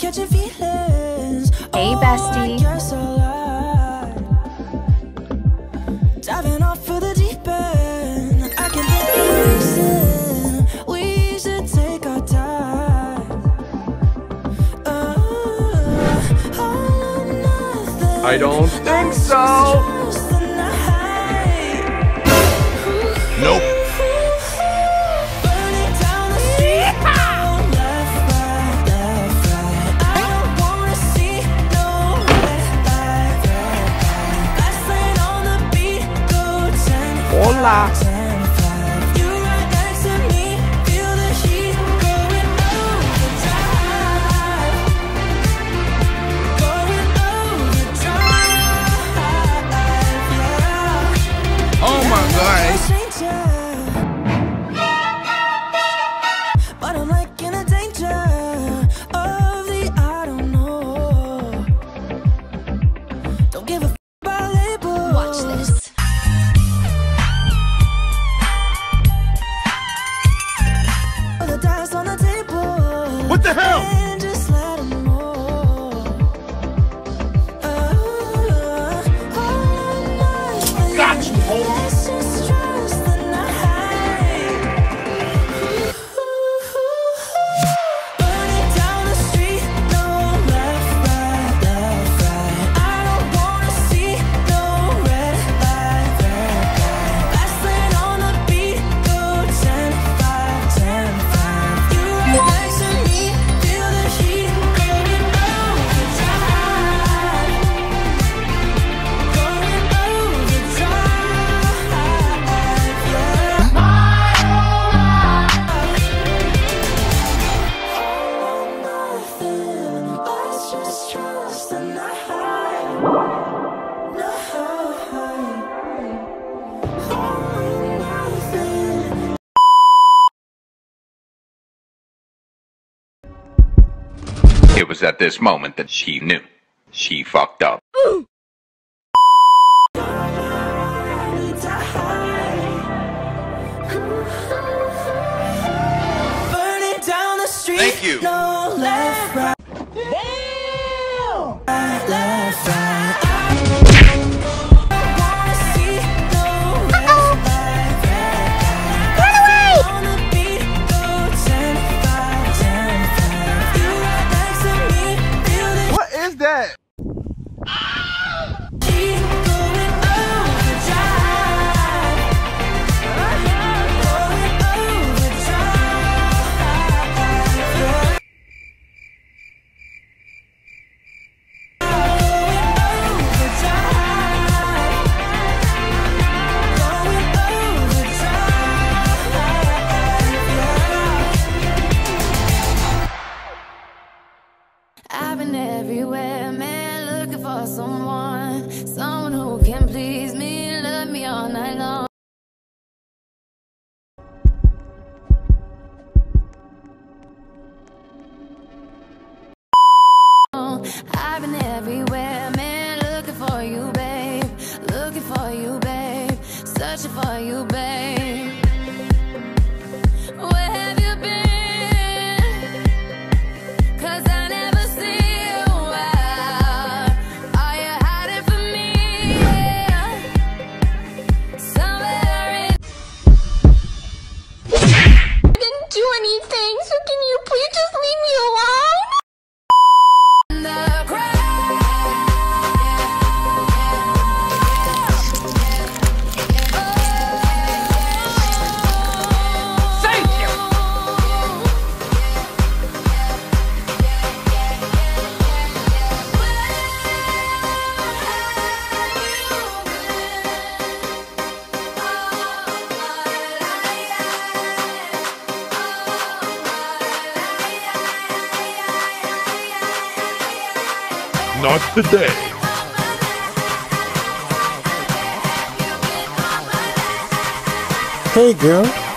feelings. Hey, oh, bestie. Oh, you're so. Diving off for the deep end. I can we should take our time. Oh, I don't think so. locks was at this moment that she knew. She fucked up. Thank you. No left, right. driving everywhere, man, looking for you, babe, looking for you, babe, searching for you, babe. Not today. Hey, girl.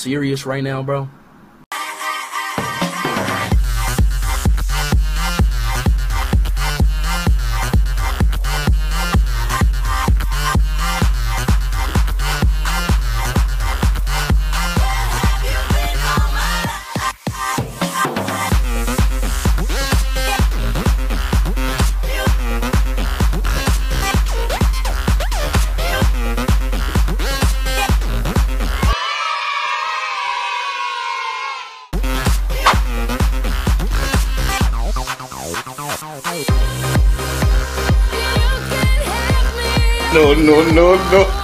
Serious right now, bro? No, no, no,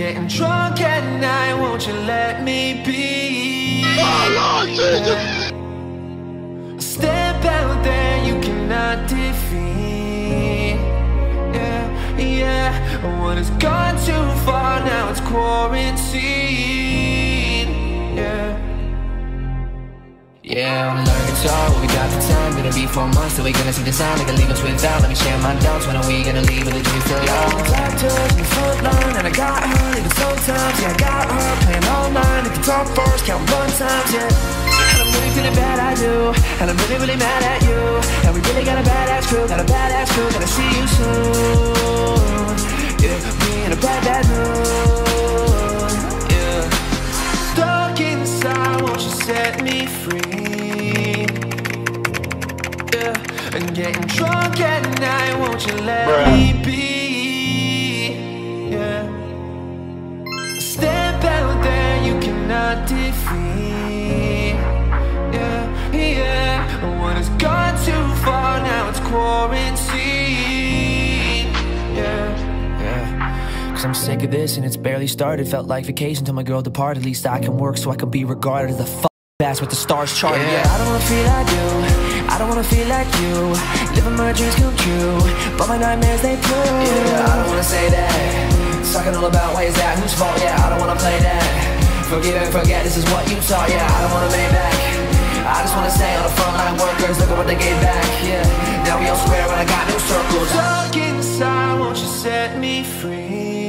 getting drunk at night, won't you let me be? Step out there, you cannot defeat. Yeah, yeah. What has gone too far now? It's quarantine. Yeah. Yeah, I'm learning guitar, what we got the time Gonna be four months till we gonna see the sign They can leave us without, let me share my doubts When are we gonna leave with the dreams still young? Black toes and foot line, and I got her leaving sometimes. Yeah, I got her playing all night at the top first, count one times. Yeah, and I'm really feeling bad, I do, and I'm really really mad at you. And we really got a badass crew, got a badass crew. Gonna see you soon. Yeah, we in a bad bad mood. Yeah, stuck inside, won't you set me free? Yeah, and getting drunk at night, won't you let me be? Quarantine. Yeah, Yeah. Cause I'm sick of this and it's barely started. Felt like vacation till my girl departed. At least I can work so I can be regarded as the fuck ass with the stars charted. Yeah, I don't wanna feel like you. I don't wanna feel like you. Living my dreams come true But my nightmares they prove Yeah, I don't wanna say that. Talking all about why is that, whose fault, yeah I don't wanna play that. Forgive and forget, this is what you saw, yeah I don't wanna pay back I just wanna say all the frontline workers, look at what they gave back, yeah Now we all square and I got new circles Stuck inside, won't you set me free?